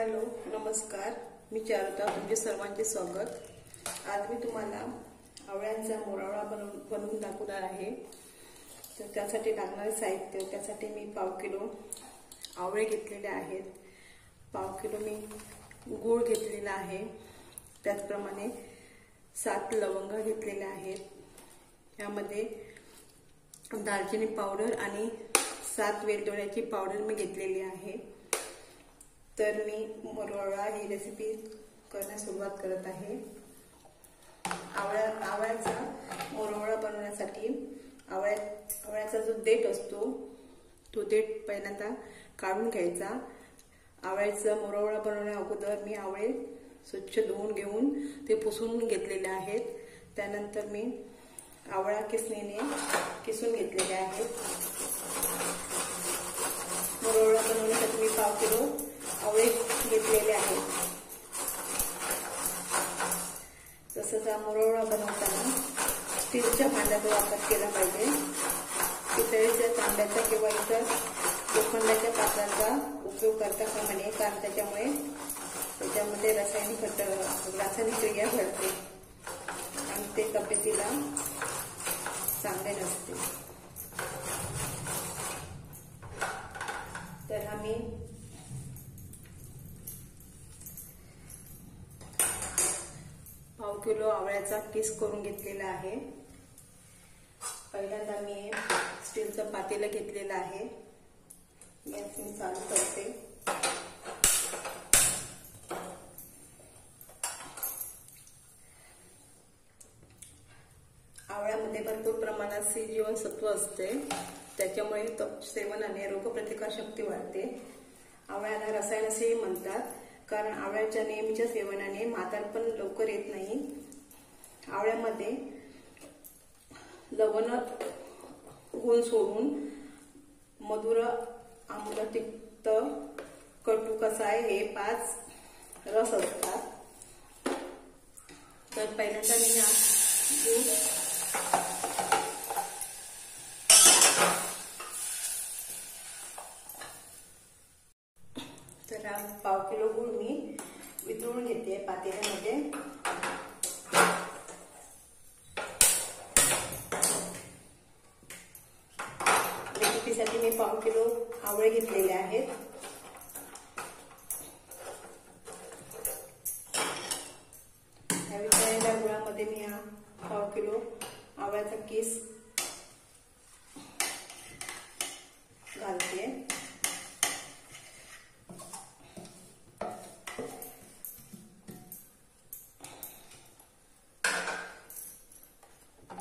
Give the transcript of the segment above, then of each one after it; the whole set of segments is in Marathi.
हॅलो नमस्कार. मी चारुता तुमचे सर्वांचे स्वागत. आज मी तुम्हाला आवळ्यांचा मोरावळा बनवून बनवून दाखवणार आहे. तर त्यासाठी लागणारे साहित्य त्यासाठी मी पाव किलो आवळे घेतलेले आहेत. पाव किलो मी गूळ घेतलेला आहे. त्याचप्रमाणे सात लवंग घेतलेल्या आहेत. यामध्ये दालचिनी पावडर आणि सात वेलदोड्याची पावडर मी घेतलेली आहे. तर मी मुरवळा ही रेसिपी करण्यास सुरुवात करत आहे. आवळ्या आवळ्याचा मुरवळा बनवण्यासाठी आवळ्या आवळ्याचा जो देठ असतो तो देठ पहिल्यांदा काढून घ्यायचा. आवळ्याचा मुरवळा बनवण्या अगोदर मी आवळे स्वच्छ धुवून घेऊन ते पुसून घेतलेले आहेत. त्यानंतर मी आवळा किसणीने किसून घेतलेले आहेत. मुरवळा बनवण्यासाठी मी पाव किलो आवळे घेतलेले आहेत जसं हा मुरवळा बनवताना स्टीलच्या भांड्याचा वापर केला पाहिजे. पितळीच्या तांब्याचा किंवा इतर लोखंडाच्या पात्राचा उपयोग करता कामा नये कारण त्याच्यामुळे त्याच्यामध्ये रासायनिक घट रासायनिक क्रिया घडते आणि ते तब्येतीला चांगले नसते तर आम्ही पाव किलो आवळ्याचा किस करून घेतलेला आहे. पहिल्यांदा मी स्टीलचं पातेलं घेतलेलं आहे. गॅस मी चालू करते. आवळ्यामध्ये भरपूर प्रमाणात सी जीवनसत्व असते. त्याच्यामुळे सेवनाने रोगप्रतिकार शक्ती वाढते. आवळ्याला रसायन असेही म्हणतात. कारण आवळ्याच्या नेहमीच्या सेवनाने म्हातार पण लवकर येत नाही. आवळ्यामध्ये लवण गुण सोडून मधुर आम्ल तिक्त कटू कसाय हे पाच रस असतात. तर पहिल्यांदा मी हा दूध तर हा पाव किलो गुळ मी वितळून घेते पातेल्यामध्ये रेसिपीसाठी मी पाव किलो आवळे घेतलेले आहेत त्या गुळामध्ये मी हा पाव किलो आवळ्याचा केस घालते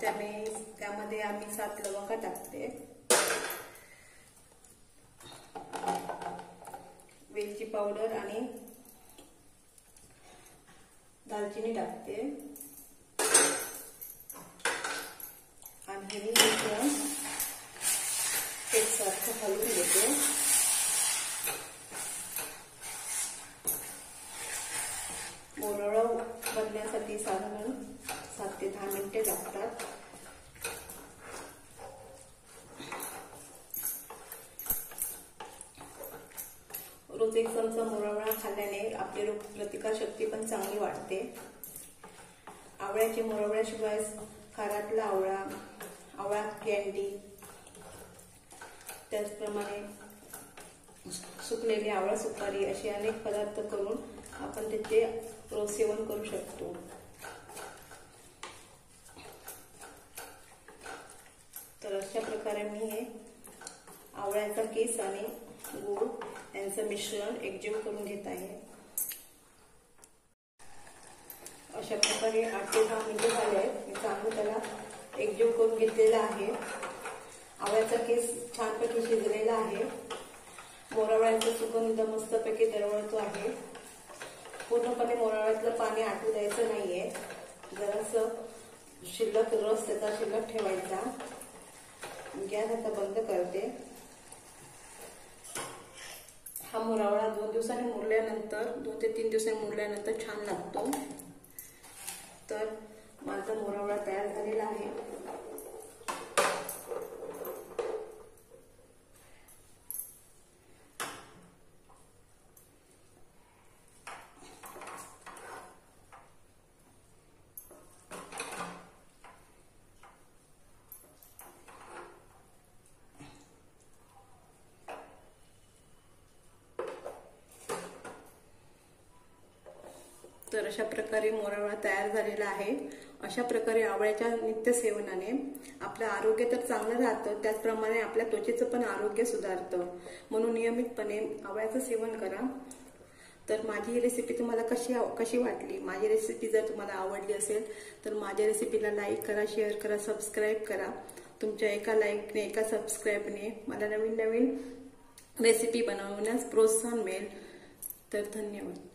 त्यामुळे त्यामध्ये आम्ही सात लवंगा टाकते वेलची पावडर आणि दालचिनी टाकते. आणि हे मी मिश्रण एकसारखं हलवून घेते मोरळा बनण्यासाठी साधारण सात ते दहा रोज एक चमचा मोरवळा खाल्ल्याने आपली रोग प्रतिकार शक्ती पण चांगली वाढते. आवळ्याची मोरवळ्याशिवाय खारातला आवळा आवळा कॅन्डी त्याचप्रमाणे सुकलेली आवळा सुपारी असे अनेक पदार्थ करून आपण त्याचे रोज सेवन करू शकतो. तर मी हे आवळ्याचा केस आणि गूळ यांचं मिश्रण एकजीव करून घेत आहे. अशा प्रकारे आठ ते दहा मिनिटं झाले आहेत. मी चांगलं त्याला एकजीव करून घेतलेला आहे. आवळ्याचा केस छानपैकी शिजलेला आहे. मोरावळ्यांचा सुगंध मस्तपैकी दरवळतो आहे. पूर्णपणे मोरावळ्यातलं पाणी आटू द्यायचं नाहीये. जरासं शिल्लक रस त्याचा शिल्लक ठेवायचा. गॅस आता बंद करते. हा मुरावळा दोन दिवसांनी मुरल्यानंतर दोन ते तीन दिवसांनी मुरल्यानंतर छान लागतो. तर माझा मुरावळा तयार झालेला आहे. तर अशा प्रकारे मोरावळा तयार झालेला आहे. अशा प्रकारे आवळ्याच्या नित्य सेवनाने आपलं आरोग्य तर चांगलं राहतं त्याचप्रमाणे आपल्या त्वचेचं पण आरोग्य सुधारतं. म्हणून नियमितपणे आवळ्याचं सेवन करा. तर माझी ही रेसिपी तुम्हाला कशी कशी वाटली? माझी रेसिपी जर तुम्हाला आवडली असेल तर माझ्या रेसिपीला लाईक करा शेअर करा सबस्क्राईब करा. तुमच्या एका लाईकने एका सबस्क्राईबने मला नवीन नवीन रेसिपी बनवण्यास प्रोत्साहन मिळेल. तर धन्यवाद.